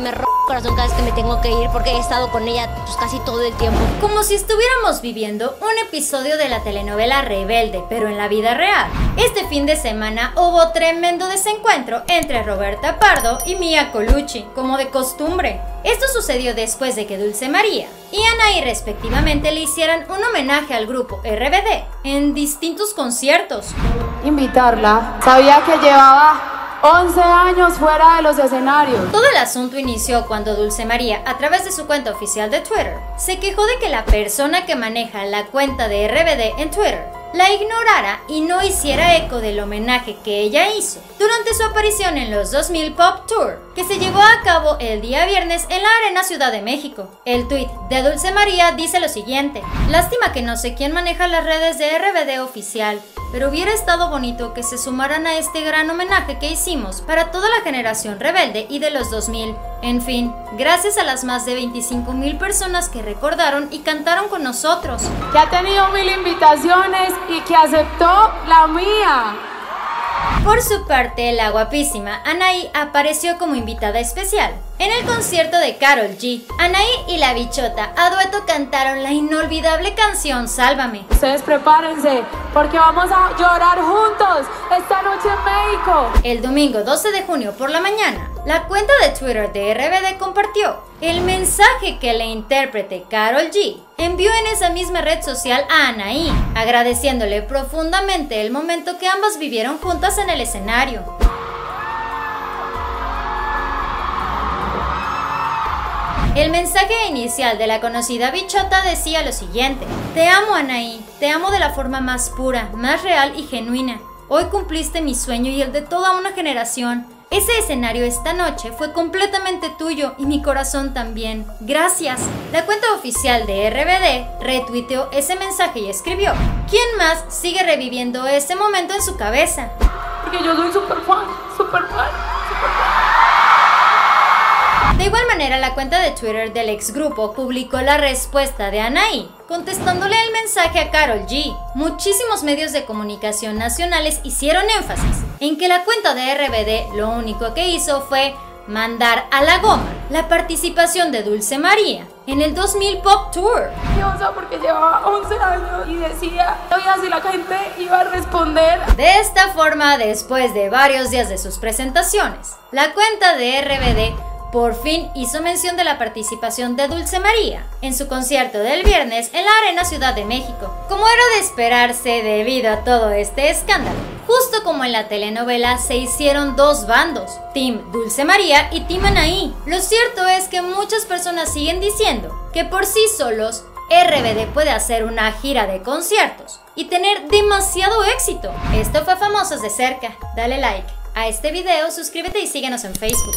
Me r corazón cada vez que me tengo que ir porque he estado con ella pues casi todo el tiempo. Como si estuviéramos viviendo un episodio de la telenovela Rebelde, pero en la vida real. Este fin de semana hubo tremendo desencuentro entre Roberta Pardo y Mia Colucci, como de costumbre. Esto sucedió después de que Dulce María y Anaí respectivamente le hicieran un homenaje al grupo RBD en distintos conciertos. Invitarla. Sabía que llevaba 11 años fuera de los escenarios. Todo el asunto inició cuando Dulce María, a través de su cuenta oficial de Twitter, se quejó de que la persona que maneja la cuenta de RBD en Twitter la ignorara y no hiciera eco del homenaje que ella hizo durante su aparición en los 2000 Pop Tour, que se llevó a cabo el día viernes en la Arena Ciudad de México. El tweet de Dulce María dice lo siguiente: Lástima que no sé quién maneja las redes de RBD oficial, pero hubiera estado bonito que se sumaran a este gran homenaje que hicimos para toda la generación rebelde y de los 2000. En fin, gracias a las más de 25 mil personas que recordaron y cantaron con nosotros. Que ha tenido mil invitaciones y que aceptó la mía. Por su parte, la guapísima Anaí apareció como invitada especial. En el concierto de Carol G, Anaí y la bichota a dueto cantaron la inolvidable canción Sálvame. Ustedes prepárense, porque vamos a llorar juntos esta noche en. El domingo 12 de junio por la mañana, la cuenta de Twitter de RBD compartió el mensaje que la intérprete Carol G envió en esa misma red social a Anaí, agradeciéndole profundamente el momento que ambas vivieron juntas en el escenario. El mensaje inicial de la conocida bichota decía lo siguiente: Te amo, Anaí, te amo de la forma más pura, más real y genuina. Hoy cumpliste mi sueño y el de toda una generación. Ese escenario esta noche fue completamente tuyo y mi corazón también. Gracias. La cuenta oficial de RBD retuiteó ese mensaje y escribió: ¿Quién más sigue reviviendo ese momento en su cabeza? Porque yo soy súper fan, súper fan, manera, la cuenta de Twitter del ex grupo publicó la respuesta de Anaí, contestándole el mensaje a Carol G. Muchísimos medios de comunicación nacionales hicieron énfasis en que la cuenta de RBD lo único que hizo fue mandar a la goma la participación de Dulce María en el 2000 Pop Tour. Porque llevaba 11 años y decía, oiga, si la gente iba a responder. De esta forma, después de varios días de sus presentaciones, la cuenta de RBD por fin hizo mención de la participación de Dulce María en su concierto del viernes en la Arena Ciudad de México, como era de esperarse debido a todo este escándalo. Justo como en la telenovela se hicieron dos bandos, Team Dulce María y Team Anaí. Lo cierto es que muchas personas siguen diciendo que por sí solos RBD puede hacer una gira de conciertos y tener demasiado éxito. Esto fue Famosos de cerca. Dale like a este video, suscríbete y síguenos en Facebook.